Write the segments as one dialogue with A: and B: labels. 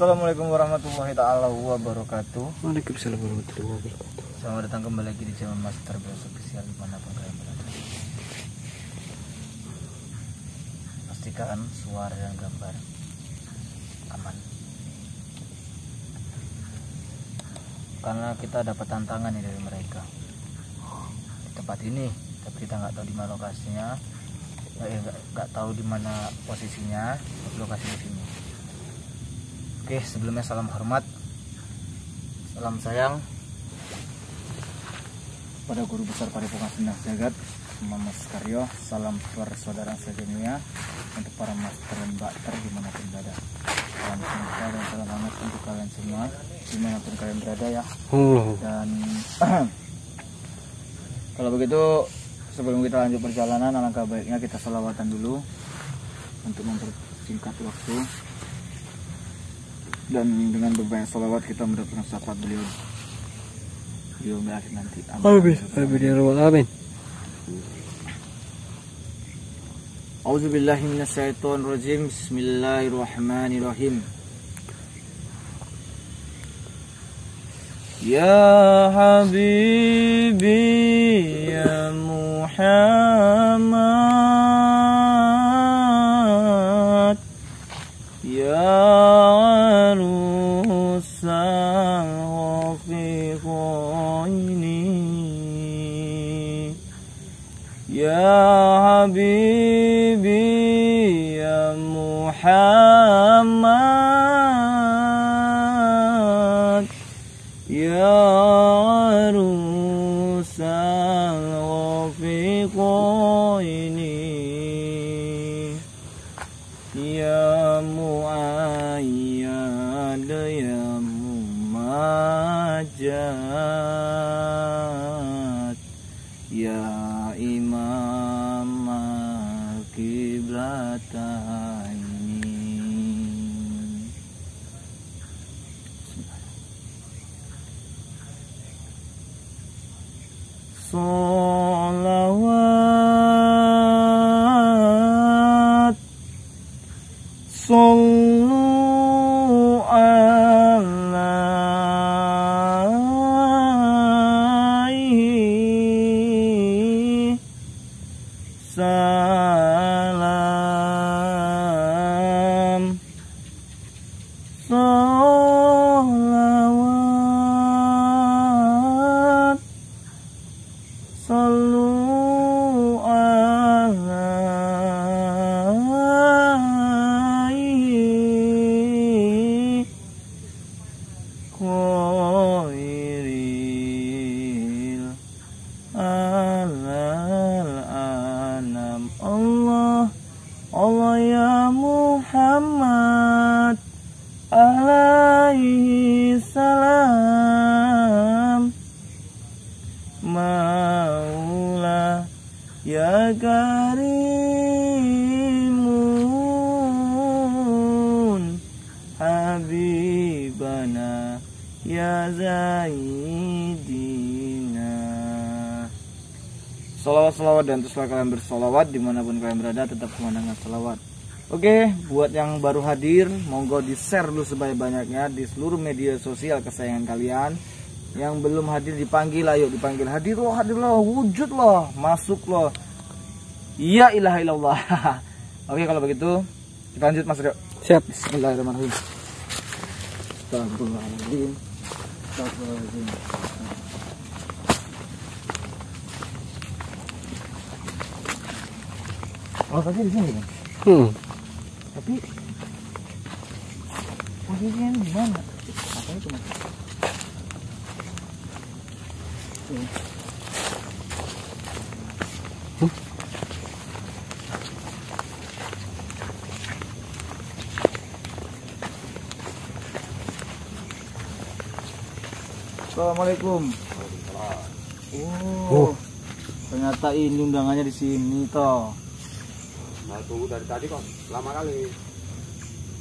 A: Assalamualaikum warahmatullahi taala wabarakatuh.
B: Waalaikumsalam warahmatullahi wabarakatuh.
A: Selamat datang kembali lagi di channel Master Bros Official di mana pun kalian berada. Pastikan suara dan gambar aman. Karena kita dapat tantangan nih dari mereka di tempat ini, tapi kita nggak tahu di mana lokasinya, nggak nggak tahu di mana posisinya, lokasi di sini. Oke, sebelumnya salam hormat, salam sayang pada guru besar Padepokan Sendang Jagat, Mas Karyo, salam persaudaraan sedunia untuk para master dan bakter di mana pun berada. Salam sejahtera dan salam hangat untuk kalian semua di mana pun kalian berada ya.
B: Allah.
A: Dan kalau begitu sebelum kita lanjut perjalanan alangkah baiknya kita salawatan dulu untuk mempersingkat waktu dan dengan berbanyak salawat kita mendapatkan syafaat beliau di yaumil akhir nanti
B: Amin. Amin ya rabbal alamin.
A: A'udzu billahi minasyaitonir rajim. Bismillahirrahmanirrahim. Ya habibi ya Muhammad Muhammad Salam ya Zaidina Salawat-salawat dan teruslah kalian bersolawat di mana pun kalian berada tetap pemandangan salawat Oke, buat yang baru hadir, monggo di share dulu sebanyak-banyaknya di seluruh media sosial kesayangan kalian. Yang belum hadir dipanggil, ayo dipanggil hadir loh, hadir loh, wujud loh, masuk loh. Ya ilaha illallah. Oke, kalau begitu kita lanjut Mas Rio.
B: Siap.
A: Bismillahirrahmanirrahim. Astagfirullahaladzim. Astagfirullahaladzim. Oh, tadi di sini kan?
B: Hmm.
A: Tapi posisinya ini di mana? Mas? Tuh. Assalamualaikum. Oh,
B: Oh.
A: ternyata ini undangannya di sini toh.
C: Nah tunggu dari tadi kok lama kali.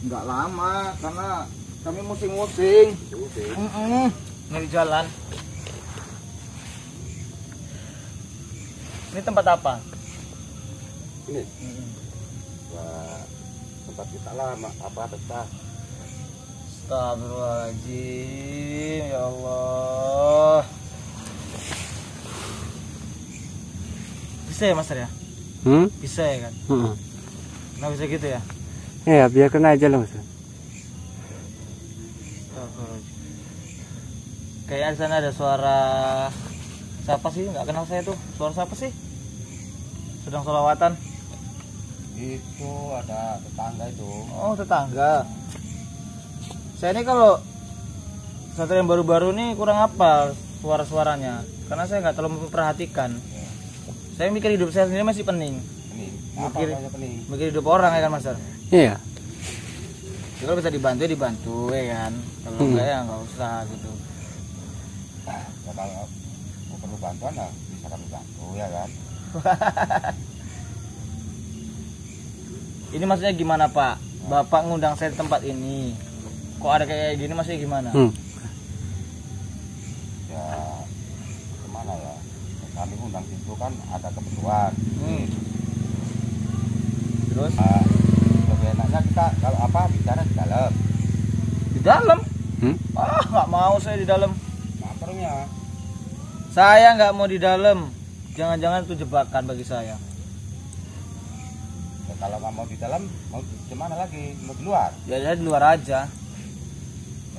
A: Nggak lama karena kami musing-musing.
C: Oke.
A: Mm-mm. Nyari jalan. Ini tempat apa?
C: Ini. Wah, tempat kita lama apa betah.
A: Astagfirullahaladzim Ya Allah Bisa ya Master ya?
B: Hmm?
A: Bisa ya kan?
B: Hmm.
A: Nggak bisa gitu ya?
B: Ya, biarkan aja lah, Mas.
A: Astagfirullahaladzim Kayaknya di sana ada suara Siapa sih? Nggak kenal saya tuh Suara siapa sih? Sedang solawatan
C: Itu ada tetangga itu.
A: Oh tetangga Saya ini kalau Satu yang baru-baru nih kurang apa Suara-suaranya Karena saya nggak terlalu memperhatikan Saya mikir hidup saya sendiri masih pening
C: Pening. Apa
A: Mikir.
C: pening?
A: Mikir hidup orang ya kan Master
B: Iya.
A: Ya, Kalau bisa dibantu ya dibantu ya kan Kalau
B: Hmm.
A: enggak ya nggak usah gitu
C: Ya kalau mau perlu bantuan ya bisa kami bantu ya kan.
A: Ini maksudnya gimana Pak? Bapak ngundang saya di tempat ini Kok ada kayak gini maksudnya gimana?
B: Hmm.
C: Ya ke mana ya? Kami undang situ kan ada keperluan.
A: Hmm. Terus
C: Nah, lebih enaknya kita kalau apa bicara di dalam.
A: di dalam
B: Hmm?
A: Ah nggak mau saya di dalam
C: Mapernya
A: Saya nggak mau di dalam. Jangan-jangan itu jebakan bagi saya.
C: ya, kalau nggak mau di dalam mau di mana lagi? Mau di luar?
A: Ya saya di luar aja.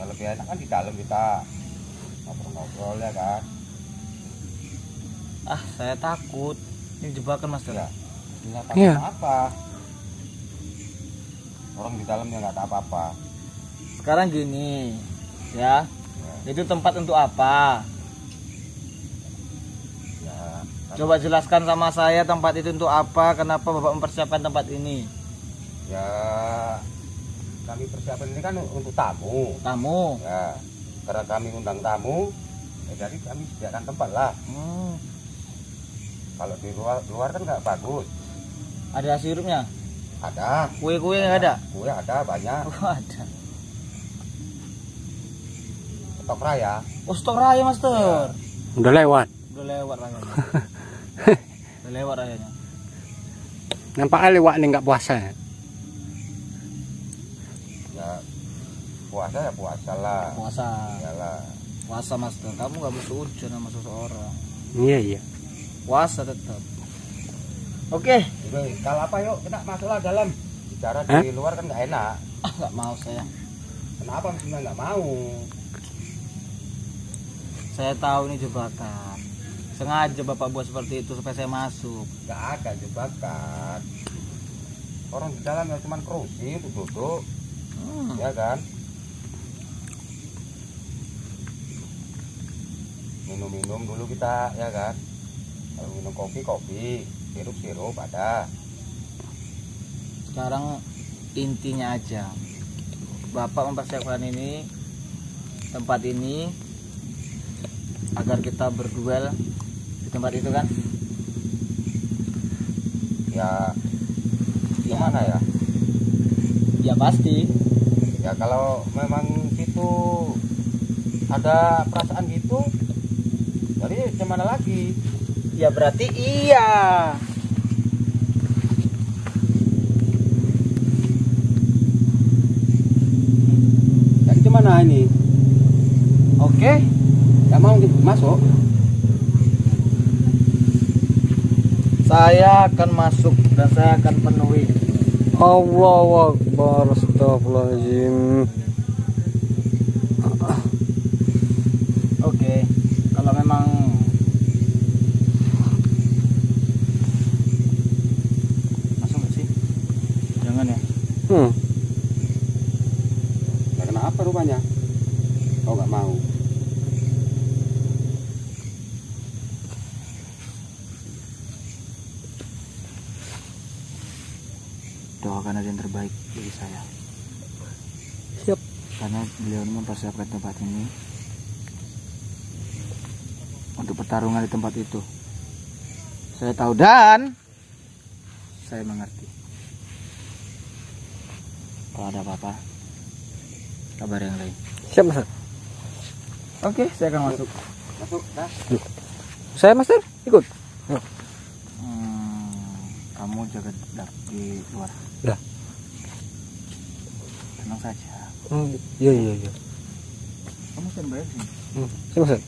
C: Ya lebih enak kan di dalam kita ngobrol-ngobrol ya kan.
A: Ah, saya takut. Ini jebakan Mas
C: Ya. Ya,
B: Iya.
C: apa? Orang di dalamnya nggak ada apa-apa.
A: Sekarang gini, ya.
C: Ya,
A: Itu tempat untuk apa?
C: ya, kan-
A: Coba jelaskan sama saya tempat itu untuk apa? Kenapa Bapak mempersiapkan tempat ini?
C: ya kami persiapan ini kan untuk tamu.
A: Tamu.
C: Ya, karena kami undang tamu, ya jadi kami sediakan tempat lah.
A: Hmm,
C: Kalau di luar, luar kan nggak bagus.
A: ada sirupnya.
C: Ada,
A: Kue-kue nggak ada?
C: kue ada banyak.
A: Oh, ada.
C: Stok raya.
A: Oh, stok raya, Master.
B: Udah lewat.
A: Udah lewat rayanya. Udah lewat rayanya.
B: Nampaknya lewat nih nggak puasa.
C: Ya puasa ya puasa lah.
A: Puasa.
C: Iyalah.
A: Puasa, Master. Kamu nggak bersuci sama seseorang.
B: Iya, iya.
A: Puasa tetap. Oke.
C: Udah, kalau apa yuk kita masuklah dalam. Bicara
B: Hah?
C: di luar kan nggak enak.
A: Ah, nggak mau saya.
C: Kenapa mestinya nggak mau?
A: Saya tahu ini jebakan. Sengaja Bapak buat seperti itu supaya saya masuk.
C: Nggak ada jebakan. Orang di dalam ya cuma kerusi duduk,
A: Hmm.
C: ya kan? Minum-minum dulu kita, ya kan? Kalau minum kopi kopi, sirup sirup ada.
A: Sekarang intinya aja. Bapak mempersiapkan ini tempat ini agar kita berduel di tempat itu kan?
C: Ya, gimana ya?
A: Ya pasti.
C: Ya kalau memang situ ada perasaan gitu, jadi gimana lagi?
A: Ya berarti iya.
C: Jadi gimana ini?
A: Oke.
C: Ya mau masuk?
A: Saya akan masuk dan saya akan penuhi.
B: Allahu Akbar. Astagfirullahaladzim.
A: Oke. Kalau memang masuk nggak sih? Jangan ya.
B: Hmm.
C: Ya kenapa rupanya? Kau nggak mau?
A: Doakan aja yang terbaik bagi saya.
B: Siap.
A: Karena beliau mempersiapkan tempat ini untuk pertarungan di tempat itu. Saya tahu dan saya mengerti. Kalau ada apa-apa, kabar yang lain.
B: Siap, Master.
A: Oke, saya akan masuk.
C: Masuk, dah.
B: Saya, Master, ikut.
A: Hmm, kamu jaga di luar.
B: Ya.
A: Tenang saja.
B: Oh, iya iya iya.
A: Kamu standby sih.
B: Hmm. Sini Mas.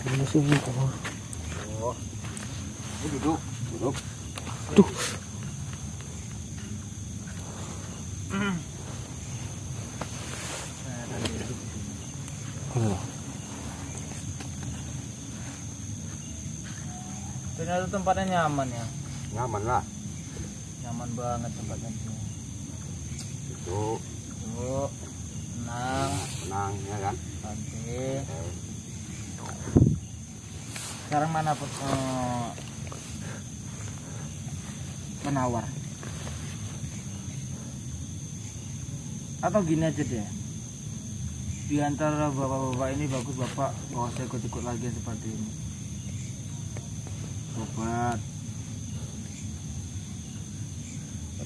B: Terima kasih Pak.
C: Ini duduk, duduk.
B: Duh. Oh.
A: Ternyata tempatnya nyaman ya.
C: Nyaman lah.
A: Nyaman banget tempatnya tuh.
C: Duduk,
A: Tuh, tenang,
C: tenang ya kan.
A: santai.
C: Eh,
A: Sekarang mana pe- eh, penawar? Atau gini aja deh. Di antara bapak-bapak ini bagus bapak nggak usah ikut-ikut lagi seperti ini. Obat,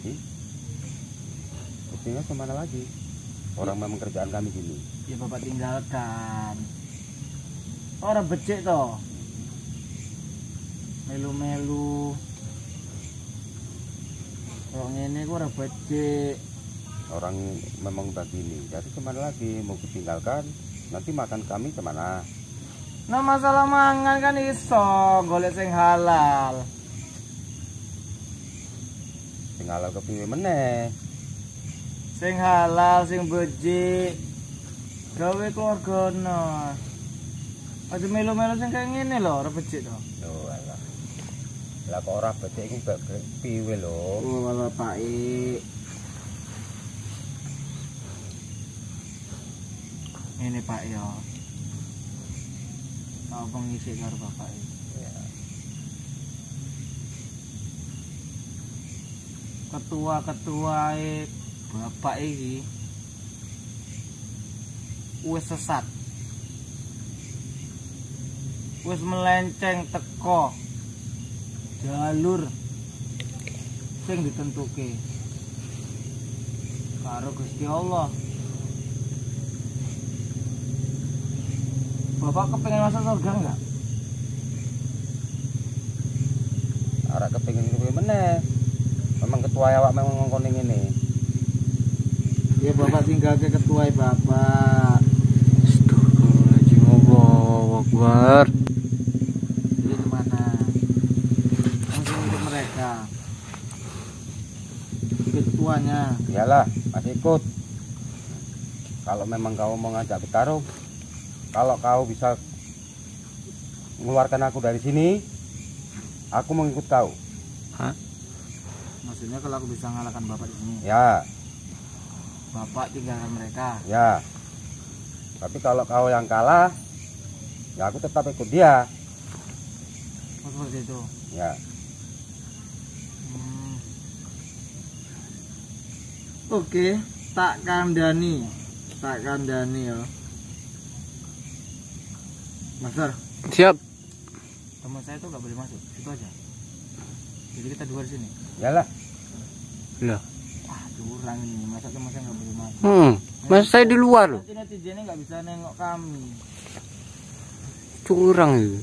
C: Jadi, mestinya ke mana lagi? Orang memang kerjaan kami gini.
A: ya bapak tinggalkan. Orang becek toh. Melu-melu. Orang ini gua orang becek.
C: Orang memang udah gini. Jadi ke mana lagi? Mau ditinggalkan? Nanti makan kami ke mana?
A: Nah masalah mangan kan iso golek sing halal.
C: Tinggal ke piwe meneh.
A: Sing halal sing becik. Gawe keluargane. Aja melu-melu sing kayak ngene lho, ora becik to.
C: Loh, alah. Lah kok ora becik gak gak piwe lho.
A: Oh, malah Pak I. Ini Pak yo. Mau pengisi karo Bapak I.
C: Ya.
A: Ketua-ketua e Bapak iki wis sesat. Wis melenceng teko jalur sing ditentuke karo Gusti Allah. Bapak kepengen masuk surga enggak?
C: Ora kepengin piwe meneh. Ketua awak memang ngongkon ngene.
A: Ya Bapak tinggal ke ketua e Bapak.
B: Astagfirullahaladzim Allahu Akbar.
A: Jadi ke mana? Langsung untuk mereka. Ketuanya.
C: Iyalah, masih ikut. Kalau memang kau mau ngajak bertarung, kalau kau bisa mengeluarkan aku dari sini, aku mau ikut kau.
A: Maksudnya kalau aku bisa ngalahkan bapak di sini,
C: Ya,
A: bapak tinggalkan mereka.
C: ya. Tapi kalau kau yang kalah, ya aku tetap ikut dia.
A: Oh, seperti itu.
C: Ya,
A: Hmm. Oke, tak kandani, tak kandani ya. Master,
B: Siap.
A: teman saya tuh nggak boleh masuk, itu aja. Jadi kita dua di sini.
C: iyalah.
B: Lah.
A: Wah, curang ini, masa teman saya nggak boleh masuk.
B: Hmm. Mas saya di luar loh.
A: Nanti netizennya nggak bisa nengok kami.
B: Curang itu.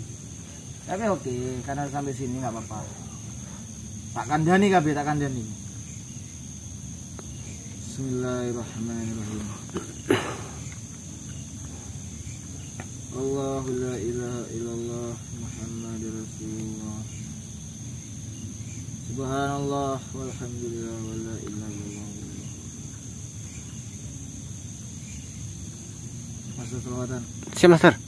A: Tapi oke, karena sampai sini nggak apa-apa. Tak kandani kabeh, tak kandani. Bismillahirrahmanirrahim. Allahu la ilaha illallah Muhammadur Rasulullah. Subhanallah walhamdulillah wa la ilaha illallah. Masuk selawatan.
B: Siap, Master.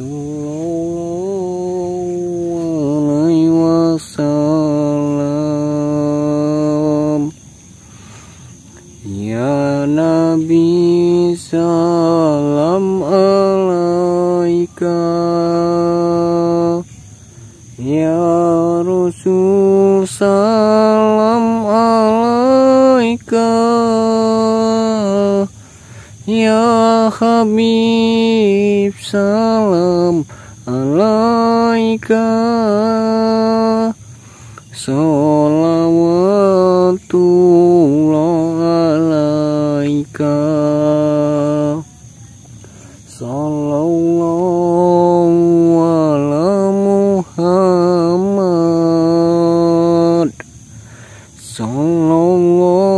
B: Sallallahu Oh long.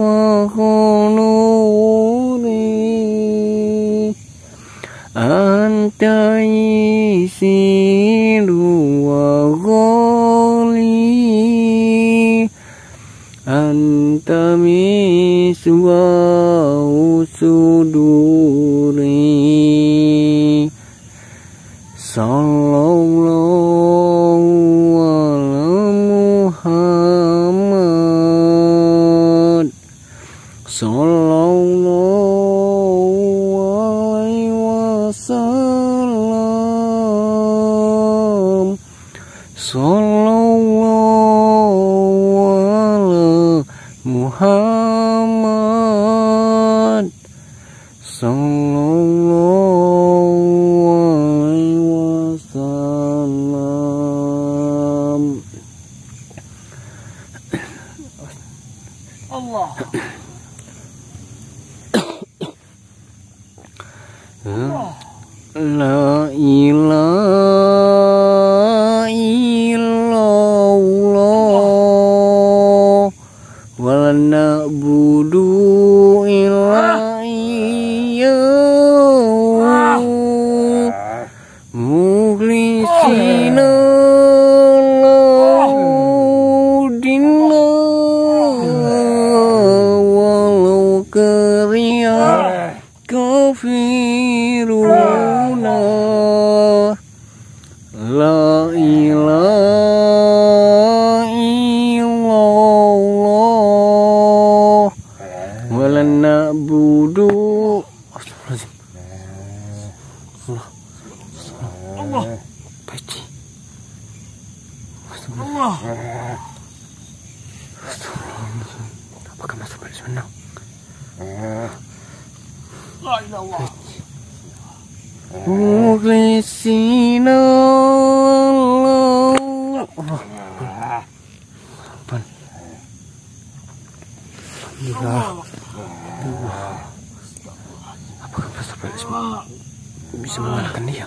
B: Nurul fakhunuri Anta isiru wa ghali
A: Allah
B: La Allah. Baik
A: Allah.
B: Apakah masuk balik?
A: La
B: Apaan? Alhamdulillah Apakah bisa mengalahkan dia?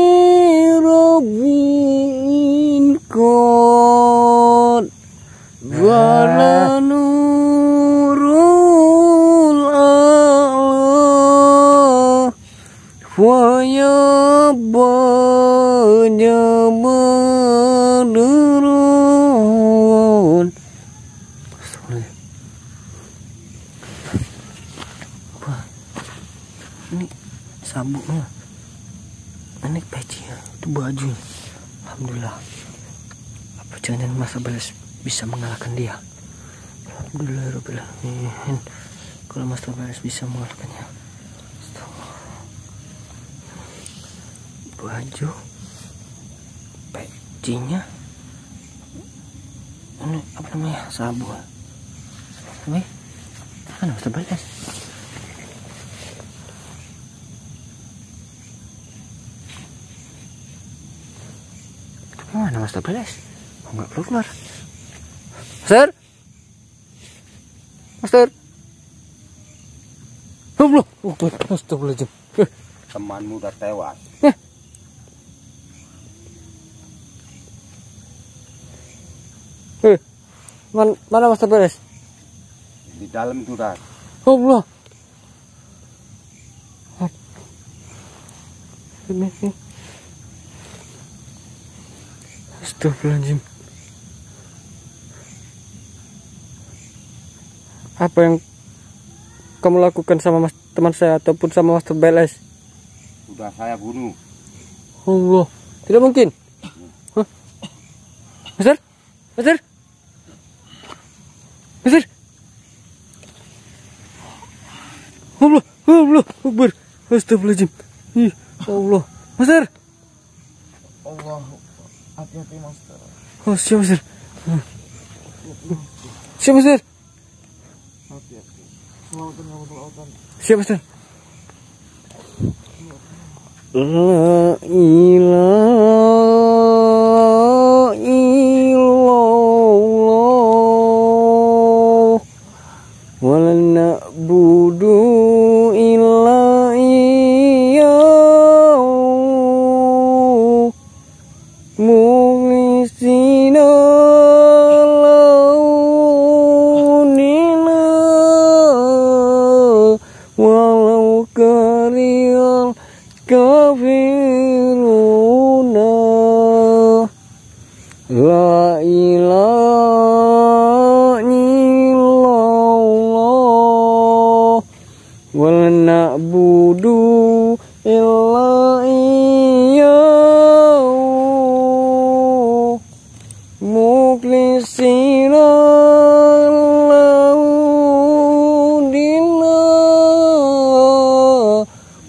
B: Banyak menurun. Apa? Ini sabuknya Ini pecinya Itu baju Alhamdulillah. Apa jangan masa balas bisa mengalahkan dia? Alhamdulillah Alamin Kalau Mas Balas bisa mengalahkannya Baju Pecinya Ini apa namanya Sabun Ini Mana Master Beles? Mana Master Beles? Oh, nggak keluar keluar. Master? Master? Oh, belum. Oh, astagfirullahaladzim. Eh,
C: temanmu udah tewas
B: eh. Man, mana Master Beles?
C: di dalam itu udah
B: Oh, belum. Ini, ini. Astagfirullahaladzim. Apa yang kamu lakukan sama mas, teman saya ataupun sama Master Beles?
C: udah saya bunuh
B: Allah, tidak mungkin. Hah? Master? Master? Master? Allah, Allah, Akbar. Astagfirullahaladzim. Ih, Allah. Master?
A: Allah hati-hati master
B: Oh, siap, Master. Siap, Master.
A: hati-hati selawatan kamu selawatan
B: Siap, Master. La ilaha illallah Wal na'budu illa iyyahu Mukhlisina lahu dinah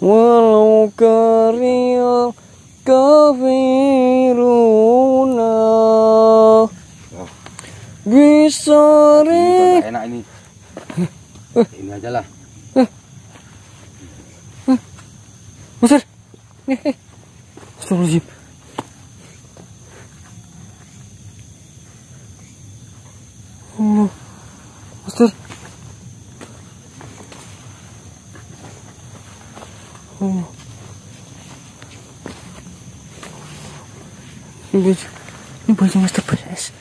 B: Walau karihal kafiruna Bisari
C: Udah nggak enak ini ini aja lah
B: Master Hehe. Astagfirullahaladzim Allah Master Allah Ini baju Ini Beres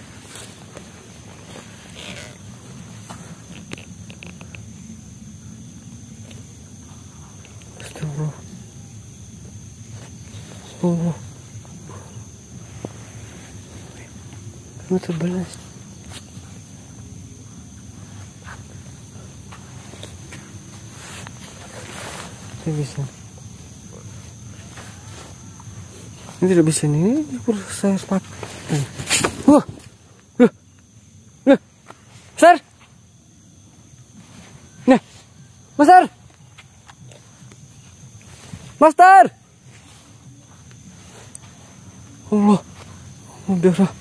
B: Astagfirullah Tidak bisa Ini tidak bisa ini Ini saya sepak Wah Wah Wah Master Nah Master Master! Allah sebanyak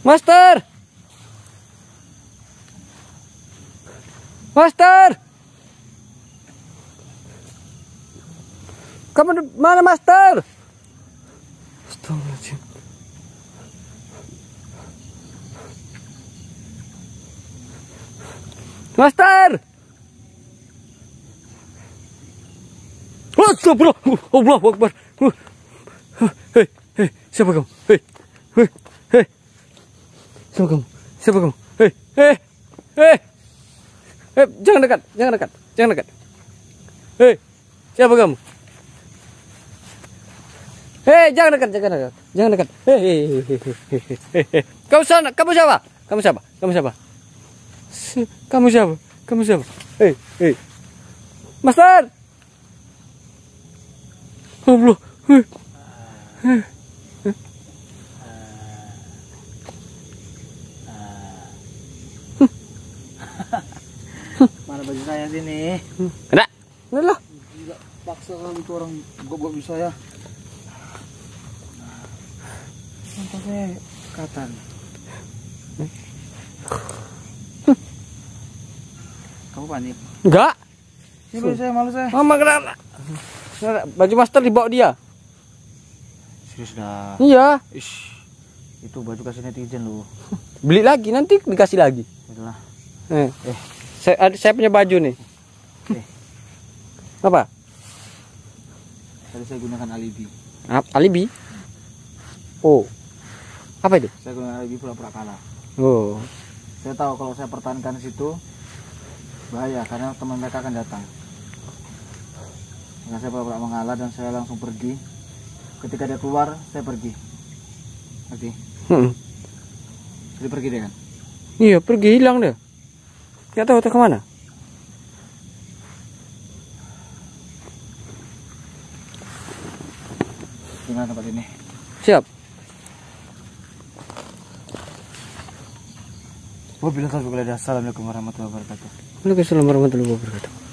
B: Master! Master! Kamu mana Master? Astagfirullahaladzim. Master Astagfirullah Allah Akbar Hei, hei, siapa kamu? Hei, hei, hei Siapa kamu? Siapa kamu? Hei, hei, hei Hei, jangan dekat, jangan dekat, jangan dekat Hei, siapa kamu? Hei, jangan dekat, jangan dekat, jangan dekat. Hei, hei, hei, hei, hei. Kamu sana, kamu siapa? Kamu siapa? Kamu siapa? Si- Kamu siapa? Kamu siapa? Hei, hei. Master. Allah. Hei.
A: mana baju saya sini
B: Kena. Kena lah.
A: Gila, paksa kali itu orang gobok bisa ya Nampaknya katan Kamu panik?
B: Enggak.
A: Sini saya malu saya.
B: Mama kenapa? Baju master dibawa dia.
A: Serius dah.
B: Iya.
A: Ish. Itu baju kasih netizen lu.
B: Beli lagi nanti dikasih lagi.
A: Itulah.
B: Eh. Saya, ada- saya punya baju nih.
A: Eh.
B: Apa?
A: Tadi saya gunakan alibi.
B: Ap- Alibi. Oh. Apa itu?
A: Saya gunakan alibi pura-pura kalah.
B: Oh.
A: Saya tahu kalau saya pertahankan situ bahaya karena teman mereka akan datang. Maka saya pura-pura mengalah dan saya langsung pergi. Ketika dia keluar, saya pergi. Ngerti?
B: Hmm.
A: Jadi pergi dia kan?
B: Iya, pergi hilang dia. Gak tahu tuh ke mana.
A: Gimana tempat ini?
B: Siap.
A: Wabillahi taufiq wal hidayah. Assalamualaikum warahmatullahi wabarakatuh.
B: Waalaikumsalam warahmatullahi wabarakatuh.